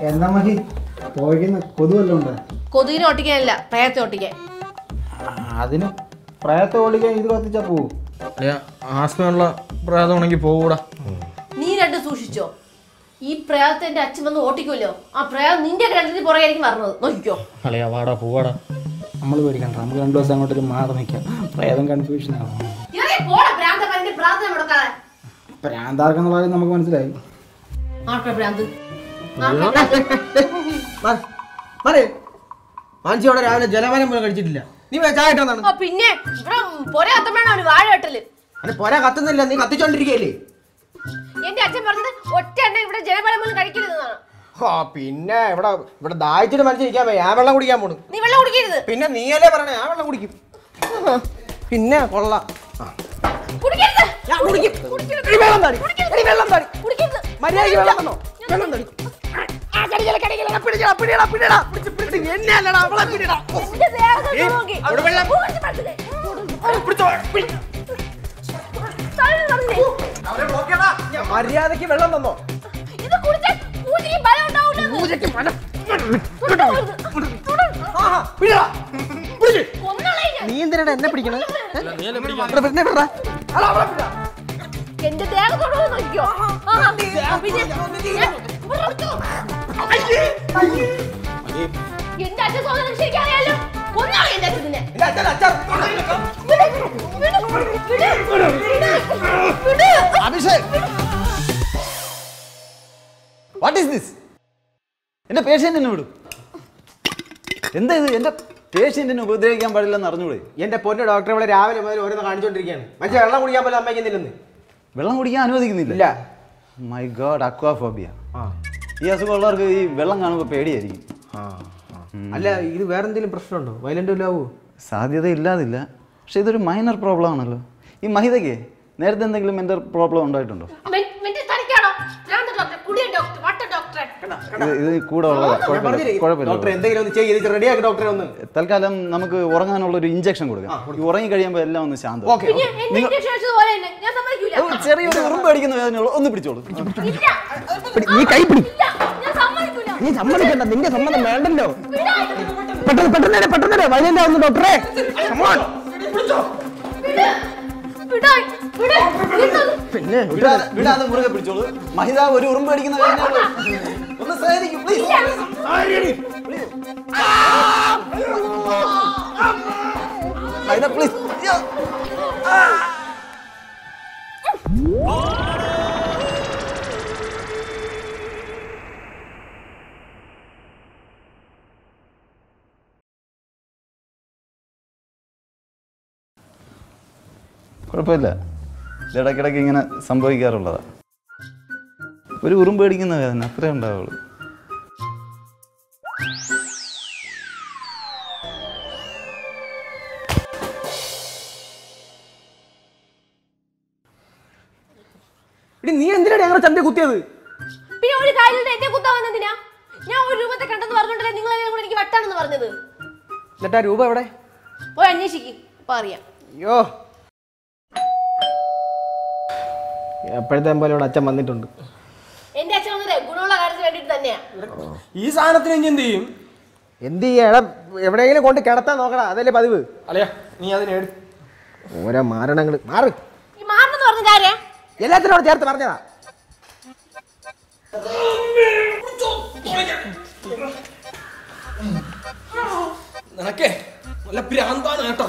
എന്താ മഹി? പോയിക്കുന്ന കൊതുവല്ലോ ഉണ്ട്? കൊതുകിനെ ഒട്ടിക്കാനല്ല പ്രയത്തെ ഒട്ടിക്കാൻ അതിന് പ്രയത്തെ ഓടിക്കാൻ ഇത് കത്തിച്ചാ പോവും. ആസ്മയുള്ള പ്രേതമാണെങ്കിൽ പോകൂടാ നീ രണ്ടും സൂക്ഷിച്ചോ. ഈ പ്രയാഗത്തെ എന്റെ അച്ഛൻ വന്ന് ഓട്ടിക്കുമല്ലോ. ആ പ്രയാഗം നിന്റെ കിണറ്റിന് പുറകെയായിരിക്കും വരണത്. നോക്കിക്കോ. അളിയ വാടാ പോവാടാ. നമ്മൾ പേടിക്കണ്ട നമുക്ക് രണ്ടു ദിവസം അങ്ങോട്ടൊരു മാറി നിൽക്കാം പ്രേതം കൺഫ്യൂഷൻ ആവും. പ്രാന്താർക്കെന്ന് പറയുന്നത് നമുക്ക് മനസ്സിലായി. അവിടെ രാവിലെ ജലപാനം പോലും കഴിച്ചിട്ടില്ല. നീ ചായ ഇട്ടാണ് പിന്നെ. പൊര കത്തമ്മയാണ് അവന് വാഴ കെട്ടൽ അത് പൊര കത്തുന്നില്ല. നീ കത്തിച്ചോണ്ടിരിക്കല്ലേ എന്റെ അച്ഛൻ പറഞ്ഞത് ഒറ്റ എണ്ണ ഇവിടെ ജലപാനം പോലും കഴിക്കരുതെന്നാണ്. ആ പിന്നെ ഇവിടെ ഇവിടെ ദാഹിച്ചിട്ട് മനസ്സിരിക്കാൻ പോയി ഞാൻ വെള്ളം കുടിക്കാൻ പോണു. നീ വെള്ളം കുടിക്കരുത്. പിന്നെ നീയല്ലേ പറഞ്ഞ ഞാൻ വെള്ളം കുടിക്കും. പിന്നെ കൊള്ളാം. കുടിക്കരുത്. ഞാൻ കുടിക്കും. വെള്ളം താടി. വെള്ളം മര്യാദയ്ക്ക് വെള്ളം തന്നോ? വെള്ളം വെള്ളം. പൂജയ്ക്ക്. നീ എന്തിനാണ് എന്നെ പിടിക്കണേ? എന്റെ ദേഹം തുടങ്ങി നോക്കിയോ. എന്റെ അച്ഛൻ സോദരൻ ശരിക്കറിയാലോ എന്റെ അച്ഛനെ. അഭിഷേക്. വാട്ട് ഈസ് ദിസ് എന്റെ പേഷ്യന്റിനെ വിടും. എന്താ ഇത്? എന്റെ പേഷ്യന്റിനെ ഉപദ്രവിക്കാൻ പാടില്ലെന്ന് അറിഞ്ഞൂടെ? എന്റെ പൊന്നു ഡോക്ടറെ ഇവിടെ രാവിലെ മുതൽ ഓരോന്ന് കാണിച്ചോണ്ടിരിക്കുകയാണ്. മനുഷ്യ വെള്ളം കുടിക്കാൻ പോലും അമ്മയ്ക്കുന്നില്ലെന്ന് വെള്ളം കുടിക്കാൻ അനുവദിക്കുന്നില്ല. ഇല്ല. മൈ ഗോഡ് അക്വാഫോബിയ ഈ അസുഖമുള്ളവർക്ക് ഈ വെള്ളം കാണുമ്പോൾ പേടിയായിരിക്കും. അല്ല ഇത് വേറെ എന്തെങ്കിലും പ്രശ്നമുണ്ടോ? വയലന്റ് ഇല്ലാവോ സാധ്യത ഇല്ലാതില്ല പക്ഷെ ഇതൊരു മൈനർ പ്രോബ്ലം ആണല്ലോ. ഈ മഹിതയ്ക്ക് നേരത്തെ എന്തെങ്കിലും മെന്റൽ പ്രോബ്ലം ഉണ്ടായിട്ടുണ്ടോ? ഇത് കൂടെ ഉള്ളതാ. കുഴപ്പമില്ല ഡോക്ടർ കുഴപ്പമില്ല. എന്തെങ്കിലും ഒന്ന് ചെയ്ത് റെഡിയാക്കി ഡോക്ടറെ തൽക്കാലം നമുക്ക് ഉറങ്ങാനുള്ള ഒരു ഇഞ്ചക്ഷൻ കൊടുക്കാം. ഉറങ്ങി കഴിയുമ്പോൾ എല്ലാം ഒന്ന് ശാന്തം ചെറിയൊരു ഉറുമ്പ് അടിക്കുന്ന വേദനയുള്ള. ഒന്ന് പിടിച്ചോളൂ. ഇല്ല. നീ കൈ പിടി. നീ സമ്മതിക്കണ്ട നിന്റെ സമ്മതം വേണ്ടല്ലോ. പെട്ടെന്ന് പെട്ടെന്ന് പെട്ടെന്ന് വയലന്റ് ആവുന്നു ഡോക്ടറെ. പിന്നെ വിടാതെ വിടാതെ മുറുകെ പിടിച്ചോളൂ. മഹിത ഒരു ഉറുമ്പ് അടിക്കുന്ന വേദനയുള്ളൂ കുഴപ്പമില്ല. ഇടയ്ക്കിടയ്ക്ക് ഇങ്ങനെ സംഭവിക്കാറുള്ളതാ. ഒരു ഉറുമ്പ് അടിക്കുന്ന വേദന അത്രേ ഉണ്ടാവുള്ളൂ. നീ എന്തിനാണ് ഞങ്ങളുടെ ചന്ത കുത്തിയത്? പിന്നെ ഒരു കാര്യം എന്നെ കുത്താൻ വന്നതിനാ ഞാൻ ഒരു രൂപത്തെ കണ്ടെന്ന് പറഞ്ഞോണ്ടല്ലേ നിങ്ങൾ എന്നെ കൂടെ എനിക്ക് വട്ടാണെന്ന് പറഞ്ഞത്. എന്നിട്ട് ആ രൂപ എവിടെ? പോയി അന്വേഷിക്കും അപ്പൊ അറിയാം. അയ്യോ. എപ്പോഴത്തെ പോലെ ഇവിടെ അച്ഛൻ വന്നിട്ടുണ്ട്. എന്റെ അച്ഛൻ വന്നത് ഗുണമുള്ള കാര്യത്തിന് വേണ്ടിട്ട് തന്നെയാ. ഈ സാധനത്തിന് ഇനി എന്ത് ചെയ്യും? എന്ത് ചെയ്യണം എവിടെയെങ്കിലും കൊണ്ട് കിടത്താൻ നോക്കടാ അതല്ലേ പതിവ്. അളിയ നീ അതിനെ എടു ഓരോ മാരണങ്ങൾ മാറ്. ഈ മാറണമെന്ന് പറഞ്ഞ കാര്യ? എല്ലാത്തിനോട് ചേർത്ത് പറഞ്ഞതാ. നിനക്കേ നല്ല ഭ്രാന്താണ് കേട്ടോ